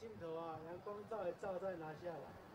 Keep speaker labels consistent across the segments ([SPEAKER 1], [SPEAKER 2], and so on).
[SPEAKER 1] 镜头啊，阳光照一照再拿下来。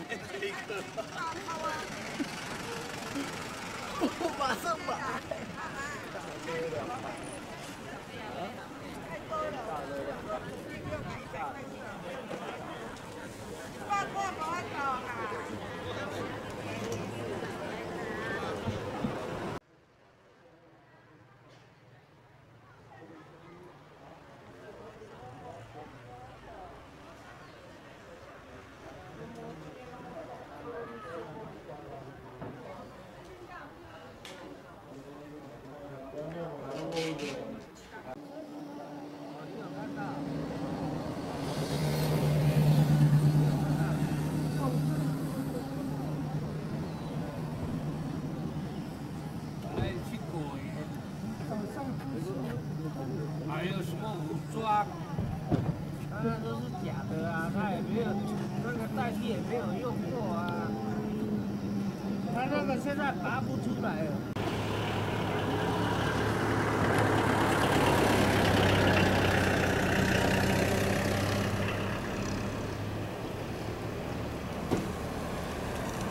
[SPEAKER 2] 我 马上买。
[SPEAKER 3] 那都是假的啊，他也没有那个代替也没有用过啊，他那个现在拔不出来了。